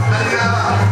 right. I